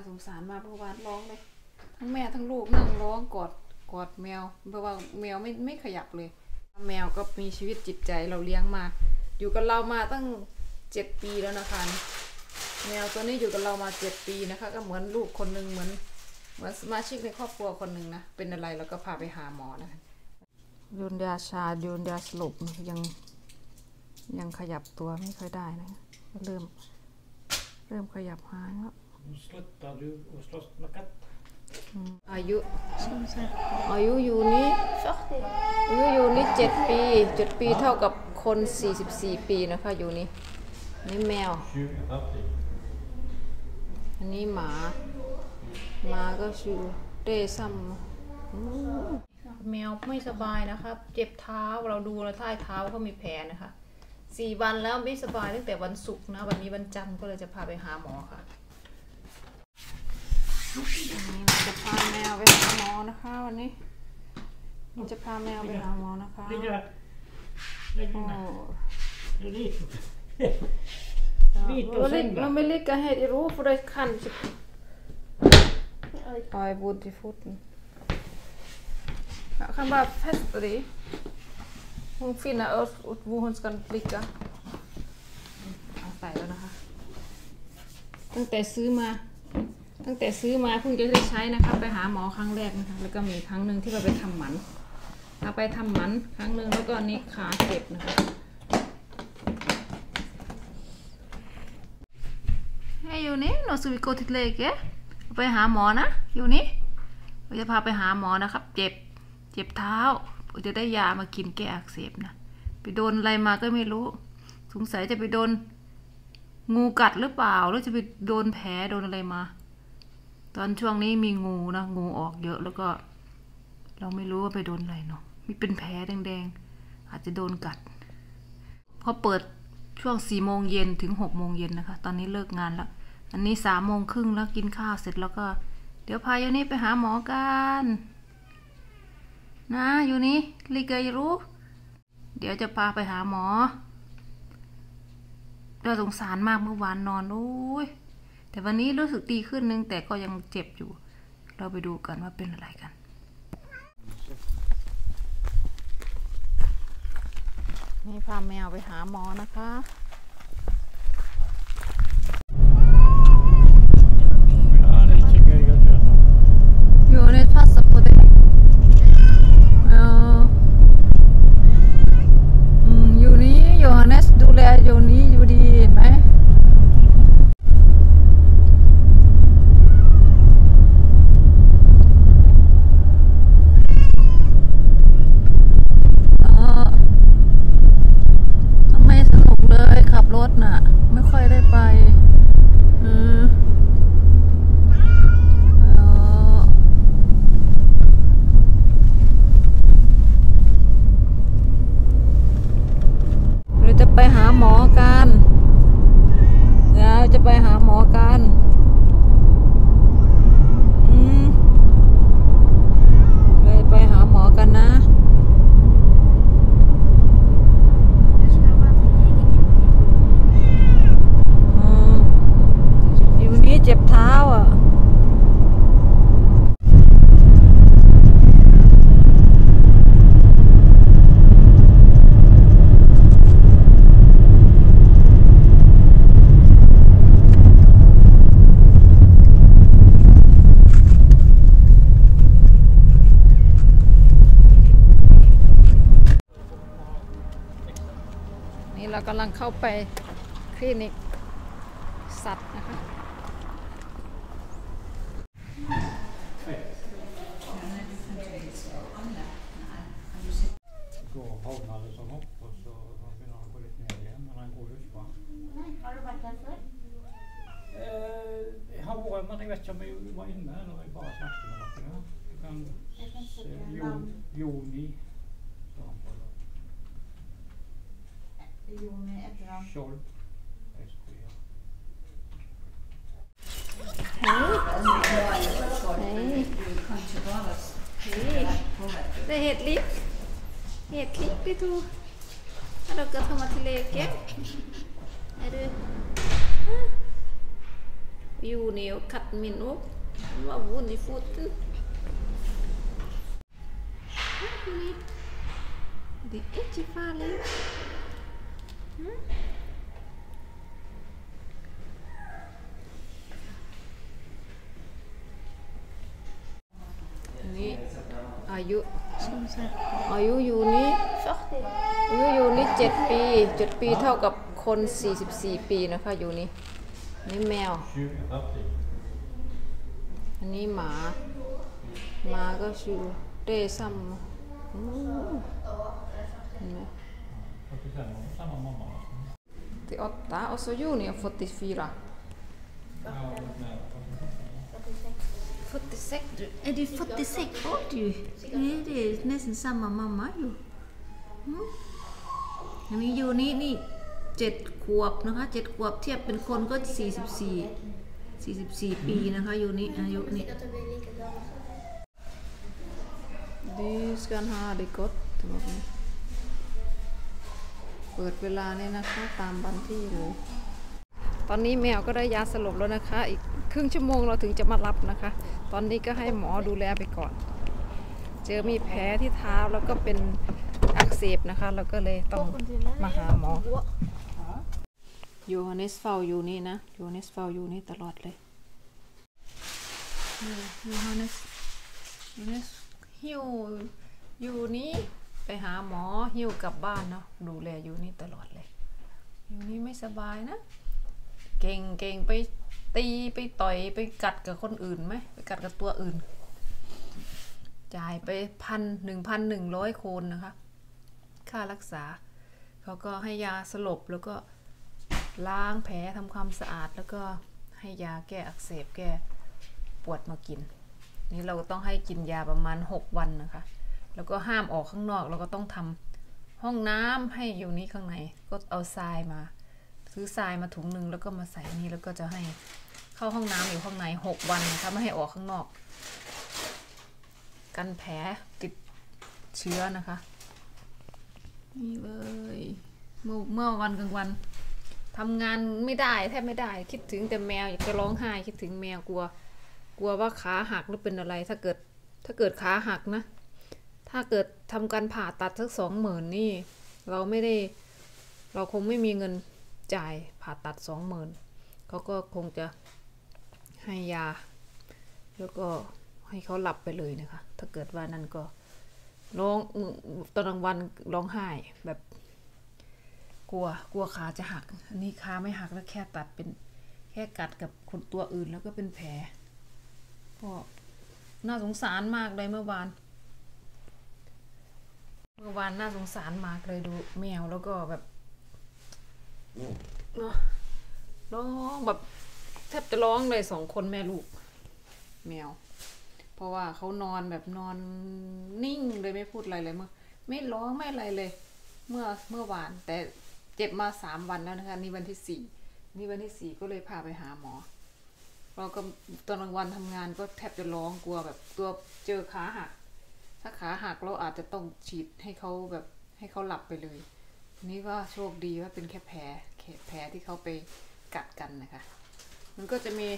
าสงสารมากเพราะว่าร้องเลย ทั้งแม่ทั้งลูกนั่งร้องกอดกอดแมว เพราะว่าแมวไม่ไม่ขยับเลย แมวก็มีชีวิตจิตใจเราเลี้ยงมา อยู่กับเรามาตั้งเจ็ดปีแล้วนะคะ แมวตัวนี้อยู่กับเรามาเจ็ดปีนะคะ ก็เหมือนลูกคนหนึ่งเหมือนเหมือนสมาชิกในครอบครัวคนหนึ่งนะเป็นอะไรเราก็พาไปหาหมอนะคะโยนยาชาโยนยาสลบยังยังขยับตัวไม่ค่อยได้นะเริ่มเริ่มขยับหางแล้ว Nu slutar du att slåss med katt. อายุอายุอยู่นี้อายุอยู่นี่เจ็ดปีเจ็ดปีเท่ากับคนสี่สิบสี่ปีนะคะอยู่นี่นี่แมว20 alltid. อันนี้หมาหมาก็ชื่อเดซัมแมวไม่สบายนะครับ เจ็บเท้าเราดูแล้วใต้เท้าเขามีแผลนะคะสี่วันแล้วไม่สบายตั้งแต่วันศุกร์นะ วันนี้วันจันทร์ก็เลยจะพาไปหาหมอค่ะ นี่เราจะพาแมวไปหาหมอนะคะ วันนี้เราจะพาแมวไปหาหมอนะคะ Ligg där. Lägg โอ้ dig där. Ligg. เรา Lite เล็ก och เรา sen ไม่เล็กก็ให้ได้รู้för det kan Ja, jag bodde i foten. Jag kan bara fästa det. Hon finner ut ut var hon ska ligga. เอาใส่แล้วนะคะ ตั้งแต่ซื้อมา ตั้งแต่ซื้อมาเพิ่งจะได้ใช้นะคะไปหาหมอครั้งแรกนะคะแล้วก็มีครั้งหนึ่งที่เราไปทำหมันเอาไปทำหมันครั้งหนึ่งแล้วก็อันนี้ขาเจ็บนะคะ Hej Joni, nu ska vi gå till läge ไปหาหมอนะอยู่นี่เราจะพาไปหาหมอนะครับ เจ็บเจ็บเท้าจะได้ยามากินแก้อักเสบนะไปโดนอะไรมาก็ไม่รู้ สงสัยจะไปโดนงูกัดหรือเปล่าหรือจะไปโดนแผลโดนอะไรมา ตอนช่วงนี้มีงูนะงูออกเยอะแล้วก็ เราไม่รู้ว่าไปโดนอะไรเนาะมีเป็นแผลแดงๆ อาจจะโดนกัดพอเปิดช่วงสี่โมงเย็นถึงหกโมงเย็นนะคะ ตอนนี้เลิกงานแล้ว อันนี้สามโมงครึ่งแล้วกินข้าวเสร็จแล้วก็ เดี๋ยวพาโยนี่ไปหาหมอกันนะอยู่นี่ลิเกยรู้ เดี๋ยวจะพาไปหาหมอเราสงสารมากเมื่อวานนอนโอ้ย แต่วันนี้รู้สึกดีขึ้นนึงแต่ก็ยังเจ็บอยู่ เราไปดูกันว่าเป็นอะไรกันนี่พาแมวไปหาหมอนะคะ Ja, det tycker jag är gott. Johannes passar på det. Ja. Mm, Joni, Johannes, du lär Joni, Jodi med. Ja. ไม่สนุกเลยขับรถน่ะ ไม่ค่อยได้ไปเออ เอ่อเราจะไป หมอกันเราจะไปหาหมอกันเลยไปหาหมอกันนะอืมอยู่นี้เจ็บเท้าอะ เรากำลังเข้าไปคลินิกสัตว์นะคะ Jo, med etternavn. Skjold. Hei. Hei. Det er helt likt. Helt likt, de to. Har dere kommet til leke? Er du Hæ? Joni og katten min òg. Hun var vond i foten. Det er ikke farlig. นี่อายุอายุอยู่นี่อายุอยู่นี่เจ็ดปีเจ็ดปีเท่ากับคนสี่สิบสี่ปีนะคะอยู่นี่นี่แมว อันนี้หมาหมาก็ชื่อเดซัมเห็นไหม 45, samma mamma. ที่ออตตาออสยูนี่ฟอติฟีรา Ja, nej. 46 är det 46 år du? Nej, det är nästan samma mamma ju. Mm. อันนี้อยู่นี่นี่เจ็ดขวบนะคะเจ็ดขวบเทียบเป็นคนก็สี่สิบสี่สี่สิบสี่ปีนะคะอยู่นี่อายุนี่ Du ska ha det gott ถึงบอกนี่ เปิดเวลาเนี่ยนะคะตามวันที่เลยตอนนี้แมวก็ได้ยาสลบแล้วนะคะ อีกครึ่งชั่วโมงเราถึงจะมารับนะคะ ตอนนี้ก็ให้หมอดูแลไปก่อน เจอมีแผลที่เท้าแล้วก็เป็นอักเสบนะคะ เราก็เลยต้องมาหาหมอโยฮันเนสเฝ้าอยู่นี่นะโยฮันเนสเฝ้าอยู่นี่ตลอดเลยนี่โยฮันเนสโยฮันเนสหิวอยู่นี่ ไปหาหมอหิวกลับบ้านเนาะดูแลอยู่นี่ตลอดเลย อยู่นี่ไม่สบายนะ เก่งเก่งไปตีไปต่อยไปกัดกับคนอื่นไหมไปกัดกับตัวอื่น จ่ายไปพันหนึ่งพันหนึ่งร้อยโคนนะคะ ค่ารักษา เขาก็ให้ยาสลบแล้วก็ล้างแผลทำความสะอาดแล้วก็ให้ยาแก้อักเสบแก้ปวดมากิน นี่เราก็ต้องให้กินยาประมาณ 6 วันนะคะ แล้วก็ห้ามออกข้างนอกเราก็ต้องทำห้องน้ำให้อยู่นี่ข้างในก็เอาทรายมา ซื้อทรายมาถุงหนึ่งแล้วก็มาใส่นี่แล้วก็จะให้เข้าห้องน้ำอยู่ข้างใน6วันนะคะไม่ให้ออกข้างนอก กันแผลติดเชื้อนะคะ นี่เลยเมื่อเมื่อวันกลางวันทำงานไม่ได้แทบไม่ได้ คิดถึงแต่แมวอยากจะร้องไห้คิดถึงแมวกลัว กลัวว่าขาหักหรือเป็นอะไร ถ้าเกิดถ้าเกิดขาหักนะ ถ้าเกิดทำการผ่าตัดสักสองหมื่นนี่ เราไม่ได้ เราคงไม่มีเงินจ่ายผ่าตัดสองหมื่นเขาก็คงจะให้ยา แล้วก็ให้เขาหลับไปเลยนะคะ ถ้าเกิดว่านั่นก็ร้องตอนกลางวันร้องไห้แบบ กลัวกลัวขาจะหัก อันนี้ขาไม่หักแล้วแค่ตัดเป็นแค่กัดกับคนตัวอื่นแล้วก็เป็นแผลก็น่าสงสารมากเลยเมื่อวาน เมื่อวานน่าสงสารมากเลยดูแมวแล้วก็แบบเนาะร้องแบบแทบจะร้องเลยสองคนแม่ลูก แมว เพราะว่าเขานอนแบบนอนนิ่งเลยไม่พูดอะไรเลยเมื่อไม่ร้องไม่อะไรเลย เมื่อเมื่อวาน แต่เจ็บมาสามวันแล้วนะคะนี่วันที่สี่นี่วันที่สี่ก็เลยพาไปหาหมอเราก็ตอนกลางวันทำงานก็แทบจะร้องกลัวแบบตัวเจอขาหัก ถ้าขาหักเราอาจจะต้องฉีดให้เขาแบบให้เขาหลับไปเลย นี่ว่าโชคดีว่าเป็นแค่แผลแค่แผลที่เขาไปกัดกันนะคะ มันก็จะมี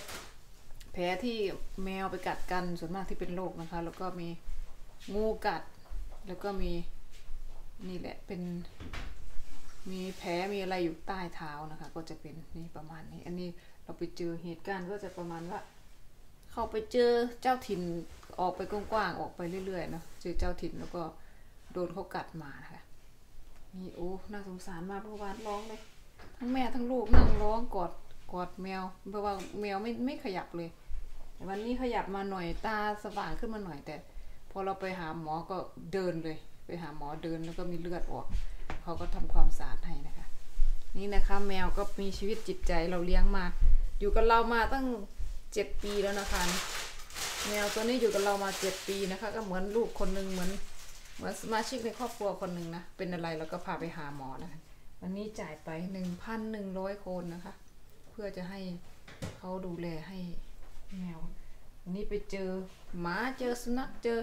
แผลที่แมวไปกัดกันส่วนมากที่เป็นโรคนะคะ แล้วก็มีงูกัด แล้วก็มีนี่แหละเป็น มีแผลมีอะไรอยู่ใต้เท้านะคะ ก็จะเป็นนี่ประมาณนี้ อันนี้เราไปเจอเหตุการณ์ก็จะประมาณว่า เขาไปเจอเจ้าถิ่นออกไปกว้างๆออกไปเรื่อยๆเนะเจอเจ้าถิ่นแล้วก็โดนเขากัดมานะคะนี่โอ้น่าสงสารมากเมื่อวานร้องเลย ทั้งแม่ทั้งลูกนั่งร้องกอดกอดแมวเพราะว่าแมวไม่ไม่ขยับเลยวันนี้ขยับมาหน่อยตาสว่างขึ้นมาหน่อยแต่ พอเราไปหาหมอก็เดินเลย ไปหาหมอเดินแล้วก็มีเลือดออกเขาก็ทำความสะอาดให้นะคะ นี่นะคะ แมวก็มีชีวิตจิตใจเราเลี้ยงมา อยู่กับเรามาตั้ง เจ็ดปีแล้วนะคะ แมวตัวนี้อยู่กับเรามาเจ็ดปีนะคะ ก็เหมือนลูกคนหนึ่งเหมือน เหมือนสมาชิกในครอบครัวคนหนึ่งนะ เป็นอะไรเราก็พาไปหาหมอนะคะ วันนี้จ่ายไปหนึ่งพันหนึ่งร้อยโคนนะคะ เพื่อจะให้เขาดูแลให้แมววันนี้ไปเจอหมาเจอสุนัขเจอ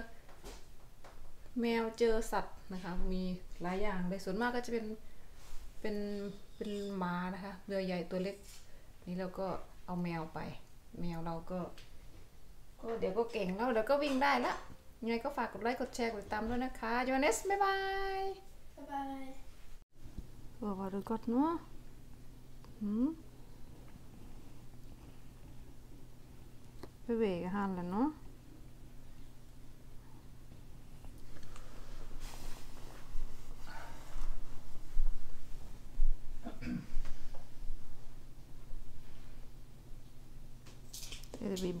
แมวเจอสัตว์นะคะ มีหลายอย่างเลยส่วนมากก็จะเป็นเป็นเป็นหมานะคะเรือใหญ่ตัวเล็ก นี่เราก็เอาแมวไป แมวเราก็ ก็เดี๋ยวก็เก่งแล้วเดี๋ยวก็วิ่งได้ละยังไงก็ฝากกดไลค์กดแชร์กดติดตามด้วยนะคะโยเนสบ๊ายบาย Bye bye. Vad var det gott nu? Mm. Bevega handen nu. Det blir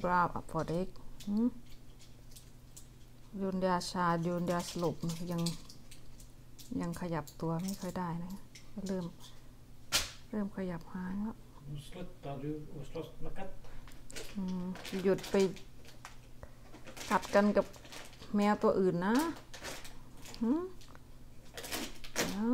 bra för dig. Mm. โยนยาชาโยนยาสลบยังยังขยับตัวไม่ค่อยได้นะก็เริ่ม เริ่มขยับหางแล้ว Nu slutar du att slåss med katt. อืมหยุดไปกัดกันกับแมวตัวอื่นนะหืมเอา